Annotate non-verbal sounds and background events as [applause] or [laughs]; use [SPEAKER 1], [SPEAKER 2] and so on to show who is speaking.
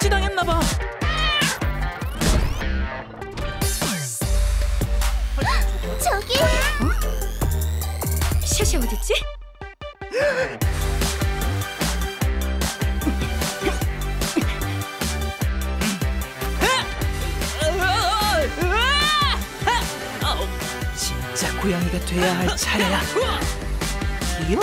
[SPEAKER 1] 납치당했나봐.
[SPEAKER 2] 저기
[SPEAKER 3] 샤샤 어딨지?
[SPEAKER 1] 진짜 고양이가 돼야 할 차례야. [laughs] 이요?